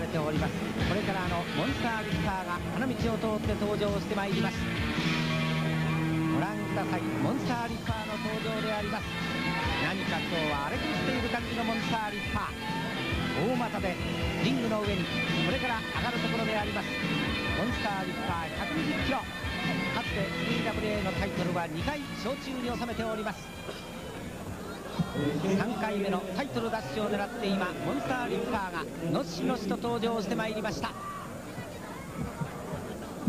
れております。これからあのモンスターリッターが花道を通って登場してまいります。ご覧ください。モンスターリッパーの登場であります。何か今日は荒れくしている感じのモンスターリッパー。大股でリングの上にこれから上がるところであります。モンスターリッパー120キロ。かつて 3WA のタイトルは2回小中に収めております。3回目のタイトル奪取を狙って今モンスターリッパーがのしのしと登場してまいりました。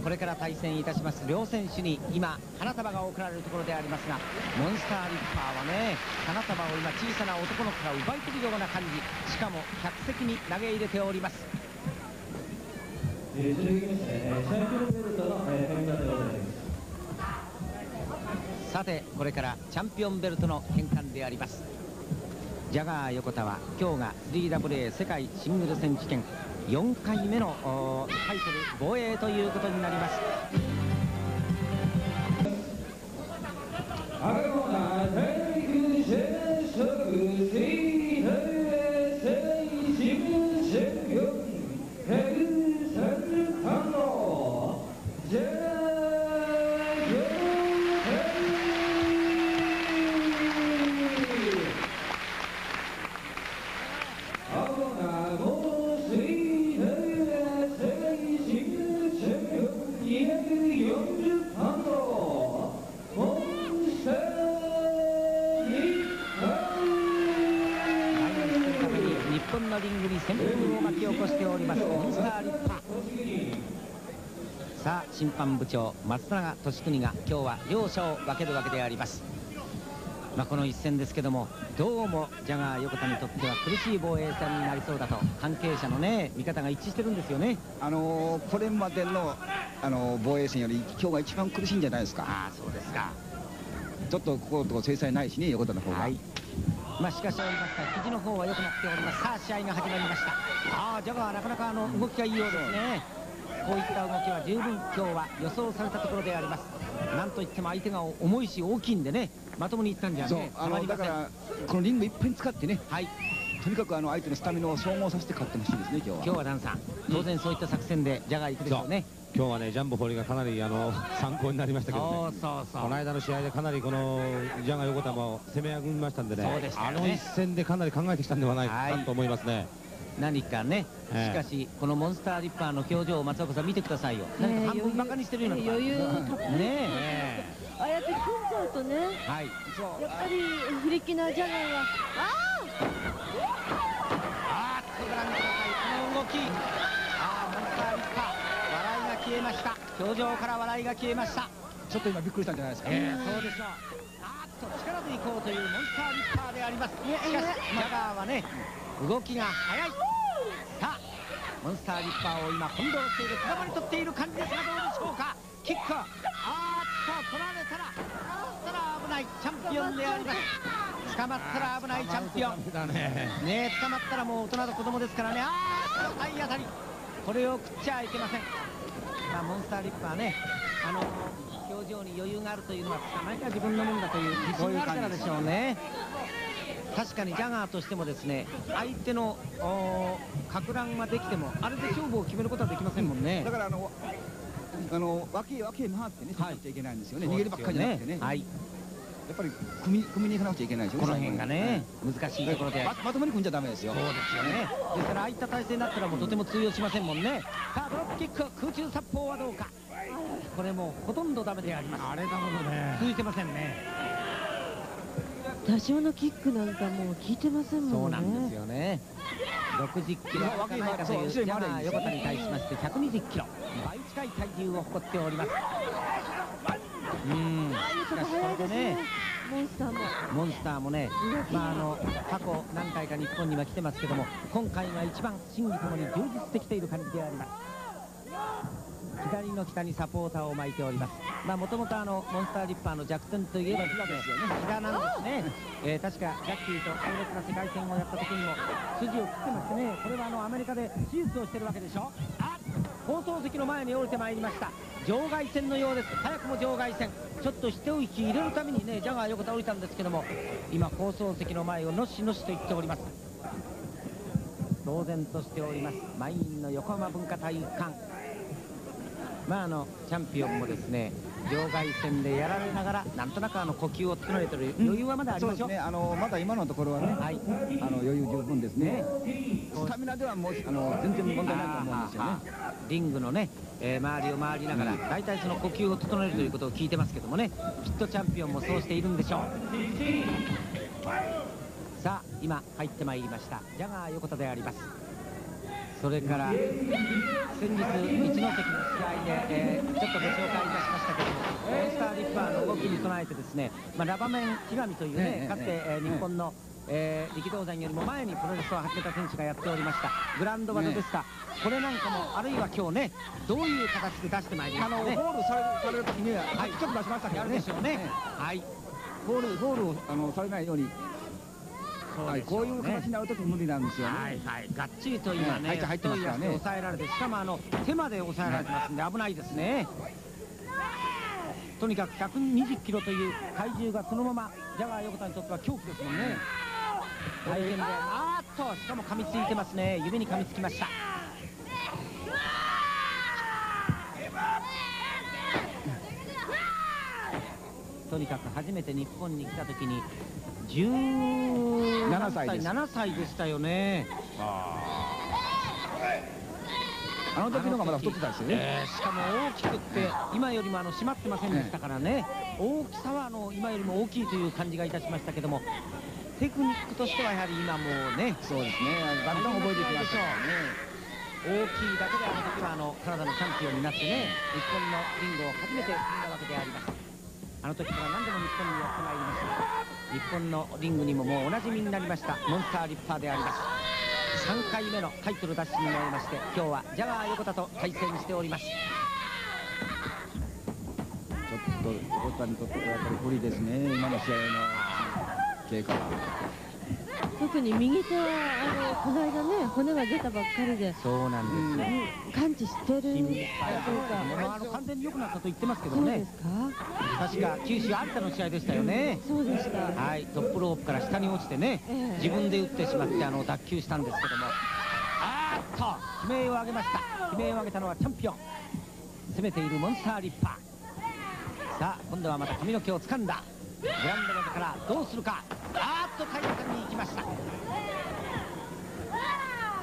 これから対戦いたします両選手に今花束が贈られるところでありますがモンスターリッパーはね花束を今小さな男の子から奪い取るような感じしかも客席に投げ入れております。えー、続きまして、えー、チャンピオンベルトの、えー、返還でございます。さてこれからチャンピオンベルトの返還であります。ジャガー横田は今日が 3WA 世界シングル選手権4回目のタイトル防衛ということになります。日本のリングに旋風を巻き起こしておりますモンスターリッパさあ審判部長松永俊邦が今日は両者を分けるわけであります。まあ、この一戦ですけどもどうもジャガー横田にとっては苦しい防衛戦になりそうだと関係者のね見方が一致してるんですよね。あのー、これまでの、あのー、防衛戦より今日が一番苦しいんじゃないですか。ああそうですか。ちょっとここのとこ制裁ないしね横田の方が、はい、まあしかし言いますか肘の方は良くなっております。さあ試合が始まりました。ああジャガーなかなかあの動きがいいようですね。こういった動きは十分今日は予想されたところでありますなんといっても相手が重いし大きいんでねまともにいったんじゃねあのだからこのリングいっぱい使ってねはい。とにかくあの相手のスタミナを消耗させて勝ってほしいですね今日は。今日はダンさん当然そういった作戦でジャガー行くでしょうね、今日はねジャンボ堀がかなりあの参考になりましたけどね。そうそうこの間の試合でかなりこのジャガー横田も攻め上げましたんでね、ね、あの一戦でかなり考えてきたんではないかと思いますね、何かね、しかしこのモンスターリッパーの表情を松岡さん見てくださいよ、何か半分バカにしてるような余裕ねえ。ああやって組んじゃうとね、はい、やっぱりフリキナージャガーは。あああっとご覧ください。この動き。ああモンスターリッパー笑いが消えました。表情から笑いが消えました。ちょっと今びっくりしたんじゃないですか、えー、そうでしょうあーっと力でいこうというモンスターリッパーでありますしかしジャガーはね動きが速いさあモンスターリッパーを今翻弄している捕まり取っている感じですがどうでしょうか？キックあーっと取られたらたら危ない。チャンピオンであります。捕まったら危ないチャンピオン。ね。ね捕まったらもう大人と子供ですからね。あーっと体当たり。これを食っちゃいけません。まあモンスターリッパーねあの表情に余裕があるというのは捕まえた自分のもんだという自信があるからでしょうね確かにジャガーとしてもですね相手のか乱ができてもあれで勝負を決めることはできませんもんね。だからあのあの脇へ脇へ回ってね、はい、ちゃいけないんですよね。逃げるばっかりじゃなくてね、はい、やっぱり組み組みに行かなくちゃいけないですよねこの辺がね、難しいところで。ままともに組んじゃダメですよ。そうですよね。ですからああいった体勢になったらもうとても通用しませんもんね。さあドロップキック空中殺法はどうか。これもほとんどダメであります。あれだものね。続いてませんね多少のキックなんかもう効いてませんもんね。そうなんですよね。60キロいかないかというジャガー横田に対しまして120キロ。倍近い体重を誇っております。うん。しかしこれでねモンスターもモンスターもね、まあ、あの過去何回か日本には来てますけども今回が一番審議ともに充実してきている感じであります左の北にサポーターを巻いております。まあもともとあのモンスターリッパーの弱点といえば膝ですよね。膝なんですね、えー、確かジャッキーと強烈な世界戦をやった時にも筋を切ってましてね。これはあのアメリカで手術をしてるわけでしょ。あ放送席の前に降りてまいりました。場外戦のようです。早くも場外戦。ちょっと一息入れるためにねジャガー横田降りたんですけども今放送席の前をのしのしと言っております。呆然としております。満員の横浜文化体育館まああのチャンピオンもですね場外戦でやられながらなんとなくあの呼吸を整えてる余裕はまだありましょう、ね、あのまだ今のところはね、はい、あの余裕十分ですね。スタミナではもうあの全然問題ないと思うんですよね。リングのね、えー、周りを回りながら、大体その呼吸を整えるということを聞いてますけどもねきっとチャンピオンもそうしているんでしょう。さあ今入ってまいりました。ジャガー横田でありますそれから先日一関の試合で、えー、ちょっとご紹介いたしましたけどもモンスターリッパーの動きに備えてですね、まあ、ラバメンひがみというね、かつて、えー、日本の、えー、力道山よりも前にプロレスを始めた選手がやっておりました。グランド技ですか、これなんかもあるいは今日ねどういう形で出してまいりますかね。ゴールされされる時には、はい、ちょっと出しましたけどね。でしょうね、はい。ゴールゴールをあのされないようにはい、こういう形になるとき無理なんですよね。はいはい、がっちりと今ね、入ってますからね。抑えられて、しかもあの手まで抑えられてますんで危ないですね。とにかく120キロという体重がそのままジャガー横田にとっては恐怖ですもんね。大変で、あーっとしかも噛みついてますね。指に噛みつきました。とにかく初めて日本に来た時に17歳です。7歳でしたよね。あの時のがまだ太ってたんですよね、えー、しかも大きくって今よりもあの締まってませんでしたからね、大きさはあの今よりも大きいという感じがいたしましたけどもテクニックとしてはやはり今もうねそうですね。だんだん覚えてきましたね。大きいだけであの時はあのカナダのチャンピオンになってね日本のリングを初めて踏んだわけであります。あの時から何度も日本にやってまいりました日本のリングにももうおなじみになりましたモンスターリッパーであります。3回目のタイトル奪取になりまして今日はジャガー横田と対戦しております。ちょっと横田にとってはやっぱり不利ですね今の試合の経過は。特に右手はあのこの間ね骨が出たばっかりでそうなんですね、感知してる。んであの完全に良くなったと言ってますけどね。確か？九州秋田の試合でしたよね。そうでした。はいトップロープから下に落ちてね、えー、自分で打ってしまってあの脱臼したんですけども。あーっと悲鳴を上げました。悲鳴を上げたのはチャンピオン。攻めているモンスターリッパー。さあ今度はまた髪の毛を掴んだ。グランド技からどうするかあーっと平らに行きました。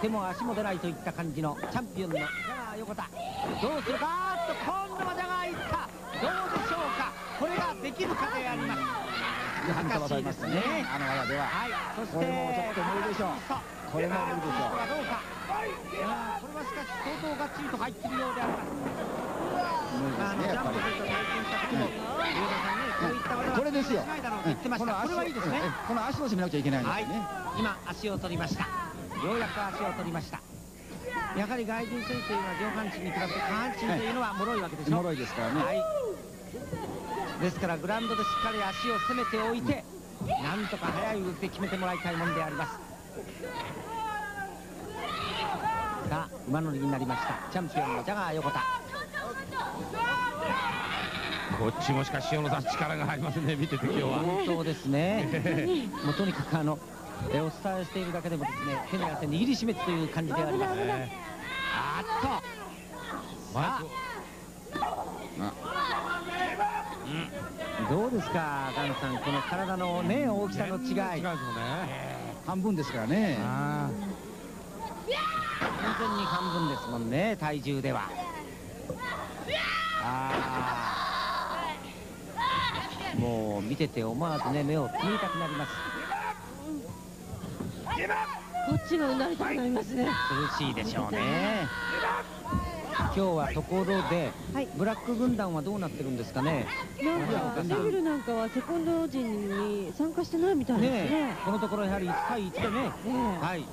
手も足も出ないといった感じのチャンピオンのジャガー横田。どうするか？あーっと今度はジャガーいった。どうでしょうか？これができるかであります。難しいですね。あの技では。はい。そしてこれもちょっと無理でしょう。これも無理でしょう。どうかいやこれはしかし相当がっちりと入っているようであります無理ですねやっぱり対戦した時も上田さんねこういったこれですよこの足はいいですねこの足を締めなきゃいけないんですね、今足を取りましたようやく足を取りましたやはり外人選手というのは上半身に比べて下半身というのは脆いわけでしょ脆いですからね、はい、ですからグラウンドでしっかり足を攻めておいて、なんとか速い動きで決めてもらいたいもんでありますさあ馬乗りになりましたチャンピオンのジャガー横田こっちもしかし塩野さん力が入りますね見てて今日は本当ですねもうとにかくあのえお伝えしているだけでもですね手に汗握りしめてという感じでありますねあっとさあうん、どうですか、ガンさん、この体のね、大きさの違い。違ね、半分ですからね。完全に半分ですもんね、体重では。ああ。もう見てて思わずね、目をつみたくなります。こっちがうなりたくなりますね。苦しいでしょうね。今日はところで、はい、ブラック軍団はどうなってるんですかね。なんかセビルなんかはセコンド陣に参加してないみたいですね。ねこのところやはり1対1でね。ねはい。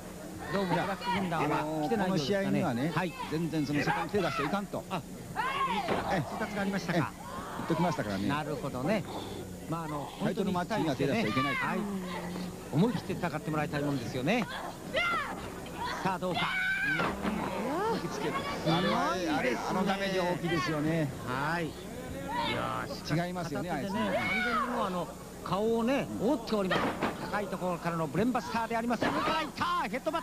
どうもブラック軍団は来てないようですかね。この試合にはね、はい、全然そのセコンド手出していかんと。通達がありましたか言っときましたからね。なるほどね。まああのタイトルマッチには手出しちゃいけないはい思い切って戦ってもらいたいもんですよね。さあどうか。引きつけるあれはあれあのダメージ大きいですよね。はい。いやー違いますよねね完全にもうあの顔をね覆っております。高いところからのブレンバスターであります。上からいったヘッドバッ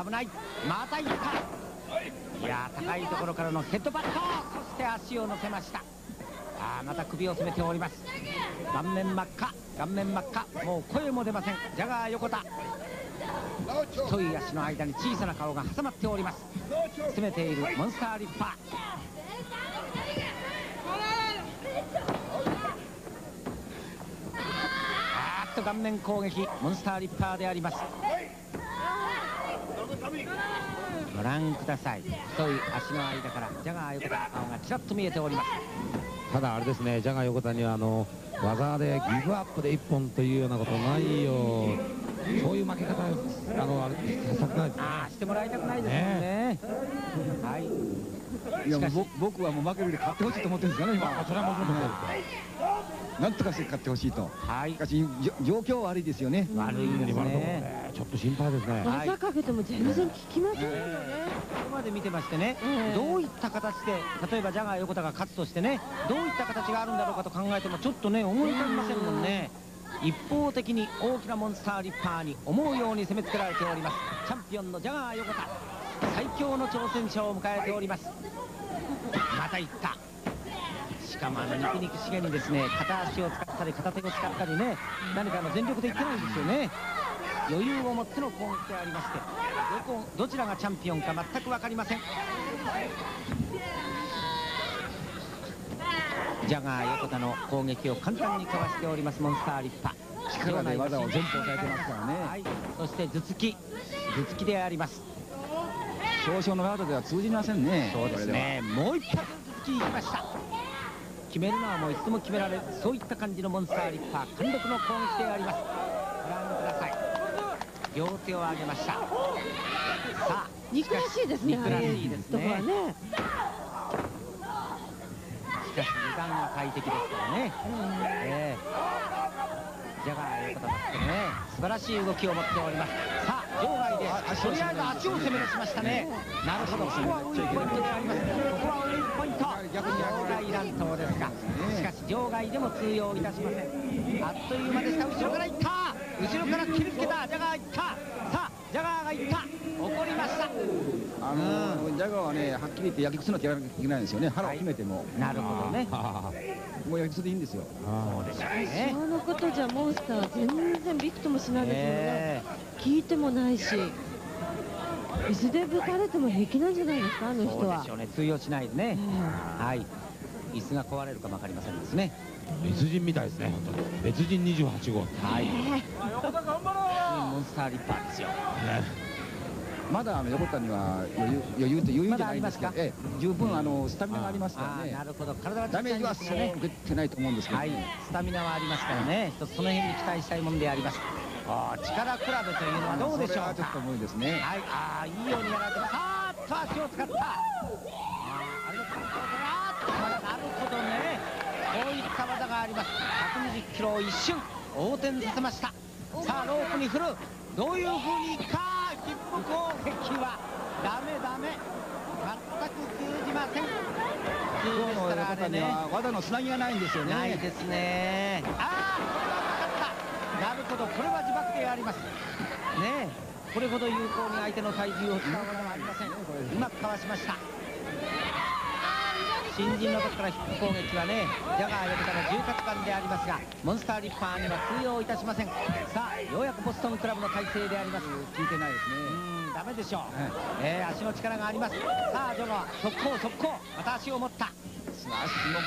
ト。危ない。またいった。いやー高いところからのヘッドバット。そして足を乗せましたあまた首を攻めております。顔面真っ赤顔面真っ赤もう声も出ません。ジャガー横田。太い足の間に小さな顔が挟まっております。攻めているモンスターリッパー。あっと顔面攻撃モンスターリッパーであります。ご覧ください。太い足の間からジャガー横田顔がちらっと見えております。ただあれですねジャガー横田にはあの技でギブアップで一本というようなことないよそういう負け方あのあれさせたくないです。ああしてもらいたくないですもんね。はい。いやもう僕僕はもう負けるより勝ってほしいと思ってるんですよね今。それはもちろんそうなんとかして勝ってほしいと。はい。しかし状況悪いですよね。悪いですね。ね。ちょっと心配ですね。はい。技かけても全然効きませんよね。ここまで見てましてね、ええどういった形で例えばジャガー横田が勝つとしてねどういった形があるんだろうかと考えてもちょっとね思い浮かびませんもんね。一方的に大きなモンスターリッパーに思うように攻めつけられております。チャンピオンのジャガー横田。最強の挑戦者を迎えております。またいった。しかもあの肉肉しげにですね片足を使ったり片手を使ったりね何かあの全力でいってないんですよね余裕を持っての攻撃でありましてどこどちらがチャンピオンか全く分かりません。ジャガー横田の攻撃を簡単にかわしておりますモンスターリッパ。力で技を全部抑えてますからね。はい、そして頭突き。頭突きであります。少々の技では通じませんね。そうですね。もう一発頭突きいきました。決めるのはもういつでも決められる。そういった感じのモンスターリッパー。貫禄の攻撃であります両手を上げました。さあ憎らしいですね。憎らしいですね。ね。しかし油断は快適ですからね、ええ。ジャガー横田だってね。素晴らしい動きを持っております。さあ場外でとりあえず足を攻め出しましたね。なるほど。ここはウィポイントでありますここはウィークポイント。逆に場外乱闘ですか。しかし場外でも通用いたしません。あっという間でした。後ろからいった後ろから切りつけたジャガーいった。さあジャガーがいった。怒りました。あのジャガーはねはっきり言って焼きくすのってやらなきゃいけないんですよね。腹を決めても。なるほどね。あもう焼きくすでいいんですよ。そうでしょうね。そのことじゃモンスターは全然びくともしないですもんね。え聞いてもないし。椅子でぶたれても平気なんじゃないですかあのえそうで人はしょうね。通用しないでね。えはい。椅子が壊れるかもわかりませんですね別人みたいですね本当に。別人28号。はい。モンスターリッパーですよ。まだあの横田には余裕余裕と余裕じゃないんですけどええ十分あのスタミナがありますからね。なるほど。体がダメージはそう受けてないと思うんですけど。はい。スタミナはありますからね。一つその辺に期待したいもんであります。あー力比べというのはどうでしょうそれはちょっとか無理ですね。はい。ああいいようにやられてます。あーっと足を使ったあーあれのコントロールあーっとなるほどね技があります。120キロを一瞬横転させました。さあロープに振る。どういう風にいくかヒップ攻撃はダメダメ。全く通じません。今日の横田には技のつなぎがないんですよね。ないですね。ああこれはなかった。なるほどこれは自爆であります。ねえ。これほど有効に相手の体重を使う技はありません。うまくかわしました新人の時からヒップ攻撃はねジャガー横田の重活感でありますがモンスターリッパーには通用いたしません。さあようやくボストンクラブの体制であります。聞いてないですうね。ーんダメでしょう、えー足の力があります。さあジョガー速攻速攻。また足を持った。足の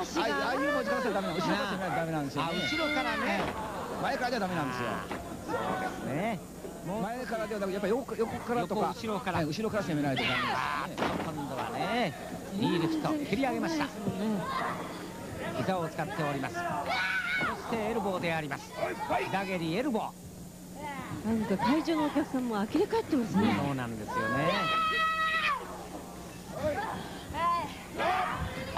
足ああああがいう持ち方したらダメなの。後ろからダメなんですよあね後ろからね。前からじゃダメなんですよ。ねもう前からではなくやっぱり横横からとか横後ろから。はい後ろから攻めないとダメあですね。ー今度はねいいリフト蹴り上げました。膝を使っております。そしてエルボーであります。膝蹴りエルボー。なんか会場のお客さんも呆れ返ってますね。そうなんですよね。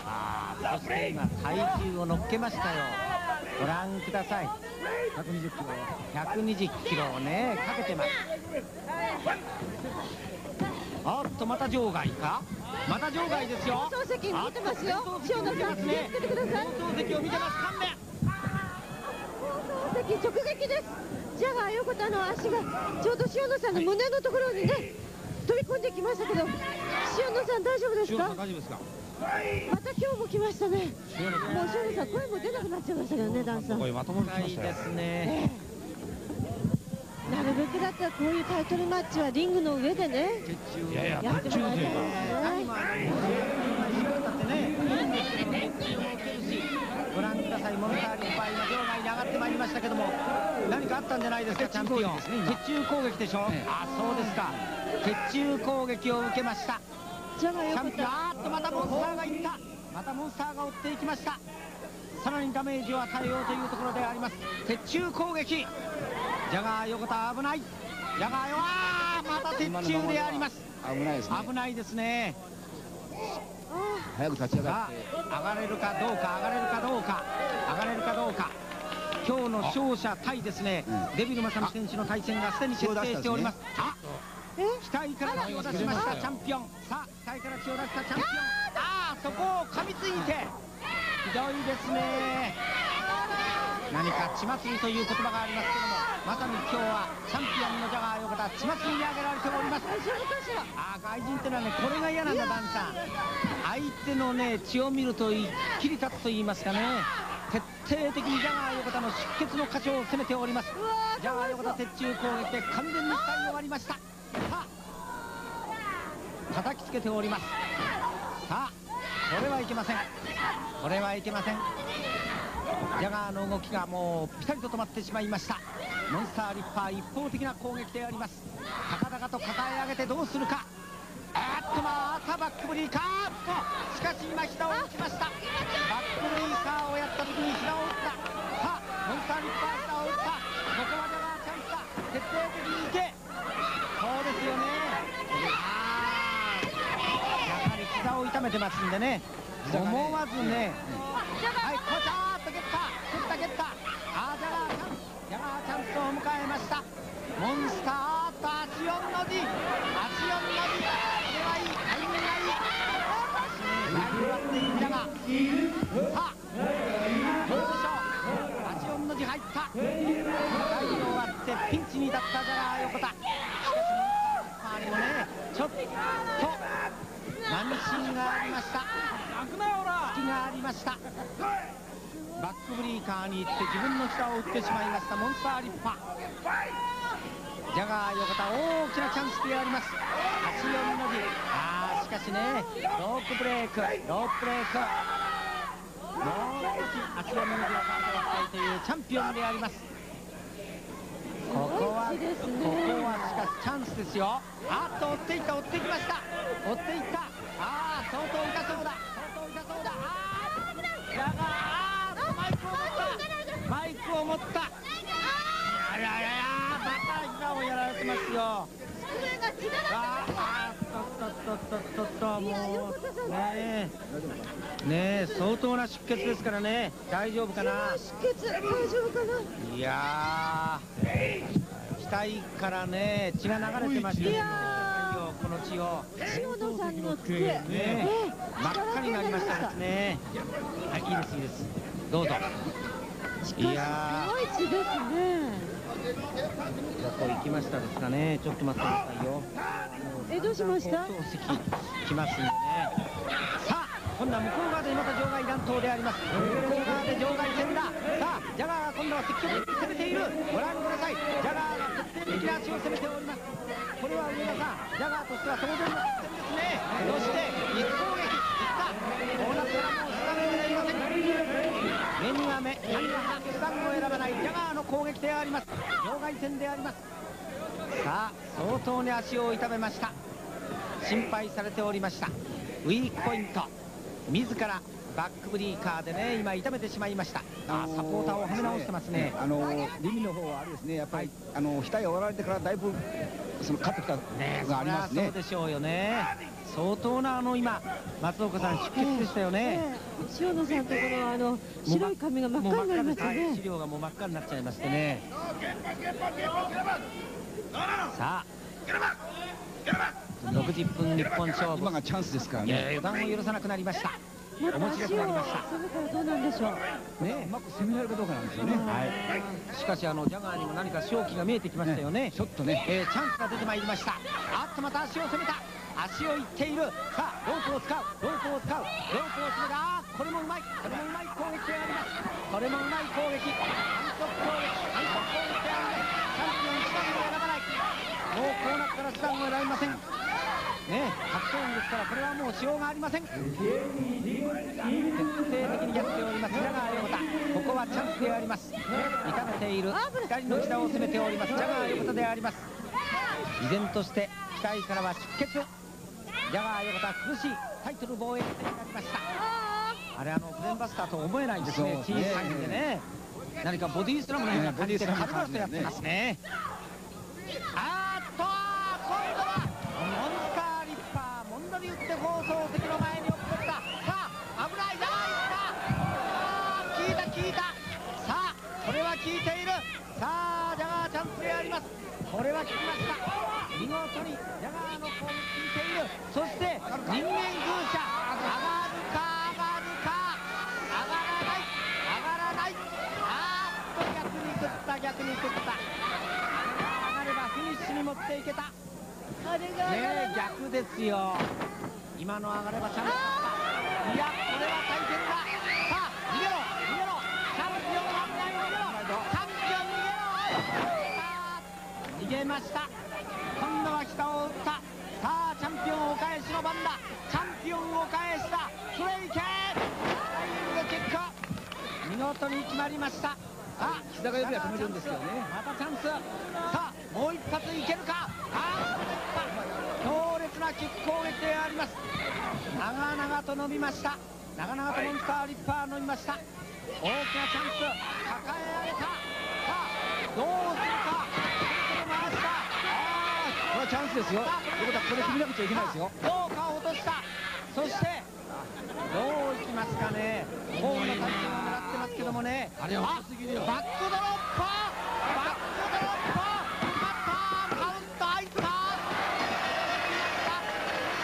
あーそして今体重を乗っけましたよご覧ください。120キロ120キロをねかけてます。おっとまた場外か？また場外ですよ。放送席見てますよ。塩野さん気をつけてください。放送席を見てます。勘弁放送席直撃です。ジャガー横田の足がちょうど塩野さんの胸のところにね飛び込んできましたけど塩野さん大丈夫ですか？塩野さん大丈夫ですか？また今日も来ましたね。もうさん声も出なくなっちゃいましたけどねダンさん。声まともに来ましたよ。いですねなるべくだったらこういうタイトルマッチはリングの上でね。いやいややってもらいたいですね。ご覧くださいモンターリッパー今場外に上がってまいりましたけども何かあったんじゃないですかチャンピオン。血中攻撃でしょあそうですか。血中攻撃を受けましたジャガーチャンピオン。横田あーっとまたモンスターがいった。またモンスターが追っていきました。さらにダメージを与えようというところであります。鉄柱攻撃。ジャガー横田危ない。ジャガーよあーまた鉄柱であります。危ないですね。危ないですね。早く立ち上が上がれるかどうか上がれるかどうか上がれるかどうか。今日の勝者対ですね、うん。デビルマサミ選手の対戦がすでに決定しております。あえ額から血を出しましたチャンピオン。さあ額から血を出したチャンピオン。ああそこを噛みついて。ひどいですね。何か血祭りという言葉がありますけどもまさに今日はチャンピオンのジャガー横田血祭りに挙げられております。あー外人ってのはねこれが嫌なんだダンさん。相手のね血を見ると一気に立つと言いますかね。徹底的にジャガー横田の出血の箇所を攻めております。ジャガー横田鉄柱攻撃で完全に使い終わりました叩きつけております。さあこれはいけません。これはいけません。ジャガーの動きがもうピタリと止まってしまいました。モンスターリッパー一方的な攻撃であります。高々と抱え上げてどうするか。あっとまたバックブリーカー。としかし今膝を打ちました。バックブリーカーをやった時に膝を打った。さあモンスターリッパー膝を打った。ここはジャガーチャンスだ。徹底的にいけそうですよねあーやはり膝を痛めてますんでね。思わずね。はい、こちゃーっと蹴った、蹴った、蹴った。あー、ジャガーチャンス、ジャガーチャンスを迎えました。モンスターと足4の字、足4の字。これはいい、タイミングがい。い。足に割ってい。くジャガー。さあ、どうでしょう。足4の字入った。最後終わってピンチに立ったジャガーした。バックブリーカーに行って自分の膝を打ってしまいましたモンスターリッパー。ジャガー横田大きなチャンスであります。足読みの字。ああしかしねロープブレークロープブレーク。もう少し足読みの字を頑張りたいというチャンピオンであります。ここは、ここはしかしチャンスですよ。あっと追っていった追っていきました。追っていった。ああ相当痛そうだ。相当痛そうだ。ああだがあーマイクを持った。マイクを持った。いやいやいやいやまた膝をやられてますよ。あーあーっとっとっとっとっとっともいや横田さうんねえねえ相当な出血ですからね。大丈夫かな？出血大丈夫かな？いやー額からね血が流れてましたいよやこの血を。塩野さんの机ねえ真っ赤になりましたね。はいいいですいいです。どうぞ。いやすごい血ですね。どこ行きましたですかね。ちょっと待ってくださいよ。えどうしました？来ますね今度は向こう側でまた場外乱闘であります。向こう側で場外戦だ。さあジャガーが今度は積極的に攻めている。ご覧ください。ジャガーが徹底的な足を攻めております。これは上田さんジャガーとしては当然の作戦ですね。そして一攻撃いった。こうなったらもうスタンドでいません。目には目歯には歯スタンドを選ばない。ジャガーの攻撃であります。場外戦であります。さあ相当に足を痛めました。心配されておりました。ウィークポイント。自らバックブリーカーでね今痛めてしまいました。あーサポーターをはめ直してますね。あのリミの方はあれですねやっぱり、あの額を折られてからだいぶその勝ってきたねのがありますね。そうでしょうよね。相当なあの今松岡さん出血でしたよね、ええ塩野さんのところはあの白い髪が真っ赤になりましたはいね資料がもう真っ赤になっちゃいましてねさあ60分日本勝負今がチャンスですからね。予断を許さなくなりました。もっと面白くなりました。どうなんでしょう？ねうまく攻められるかどうかなんですよね。はい、しかしあのジャガーにも何か勝機が見えてきましたよね。ちょっとね。えーチャンスが出てまいりました。あっとまた足を攻めた。足をいっている。さあロープを使う。ロープを使う。ロープを詰めた。あーこれもうまい。これもうまい攻撃であります。これもうまい攻撃。反則攻撃。反則攻撃であります。チャンピオン手段を選ばない。もうこうなったら手段を選びませんねえ格闘技ですからこれはもうしようがありません。徹底的にやっておりますジャガー横田。ここはチャンスであります。痛めている左の下を攻めておりますジャガー横田であります。依然として額からは出血ジャガー横田苦しいタイトル防衛戦になりました。あれあのブレンバスターと思えないですね。小さいんでね。何かボディスラムのような感じでね軽々とやってますね。あーっと今度はモンスターリッパーモンドリ打って放送席の前に落っこったさあ危ないなあいったあー効いた効いたさあこれは効いているさあジャガーチャンスでありますこれは効きました。見事にジャガーの攻撃効いている。そして人間風車上がるか上がるか。上がらない。上がらない。あーっと逆に食った逆に食った。上がればフィニッシュに持っていけた。ねえ逆ですよ。今の上がればチャンスだった。いやこれは大変ださあ逃げろ逃げろチャンピオンは危ない逃げろチャンピオン逃げろさあ逃げました。今度は膝を打った。さあチャンピオンお返しの番だ。チャンピオンを返した。それいけ！ダイイングキック。見事に決まりました。さあ膝がよくは止めるんですけどね。またチャンス。さあもう一発いけるか？あー強烈なキック攻撃であります。長々と伸びました。長々とモンスターリッパー伸びました。大きなチャンス。抱え上げた。さあどうするか？チャンスですよ。横田これ決めなくちゃいけないですよ。どうか落とした。そしてどういきますかね。ホームのタッチを狙ってますけどもね。あれは遅すぎるよ。バックドロッパー。バックドロッパー。決まったカウント入った。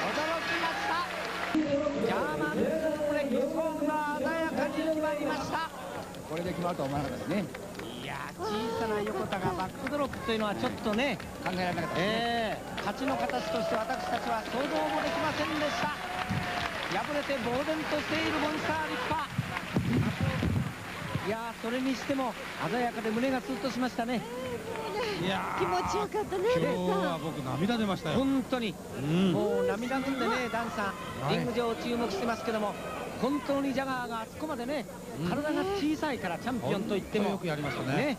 驚きました。ジャーマンこれ日本が鮮やかに決まりました。これで決まるとは思わなかったですね小さな横田がバックドロップというのはちょっとね考えられなかったですね。ええ。勝ちの形として私たちは想像もできませんでした。敗れて呆然としているモンスターリッパーいやーそれにしても鮮やかで胸がスッとしましたね気持ちよかったね今日は僕涙出ましたよ。本当に。うん。もう涙ぐんでねダンさんはい。リング上注目してますけども本当にジャガーがあそこまでね体が小さいからチャンピオンといっても。よくやりましたね。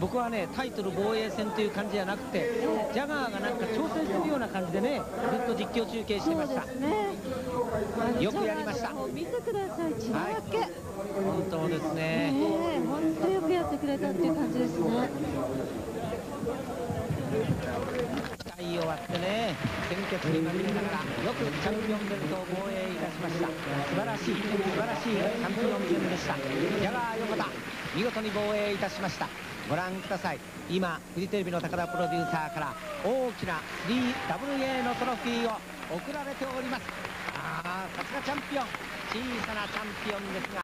僕はねタイトル防衛戦という感じじゃなくてジャガーがなんか挑戦するような感じでねずっと実況中継してました。そうですね。よくやりました。見てください。血だらけ、本当ですね。ねえ本当よくやってくれたっていう感じですね期待終わってね鮮血にまみれながらよくチャンピオンベルトを防衛いたしました。素晴らしい素晴らしいチャンピオン戦でした。ジャガー横田見事に防衛いたしました。ご覧ください。今フジテレビの高田プロデューサーから大きな 3WA のトロフィーを贈られております。ああさすがチャンピオン。小さなチャンピオンですが「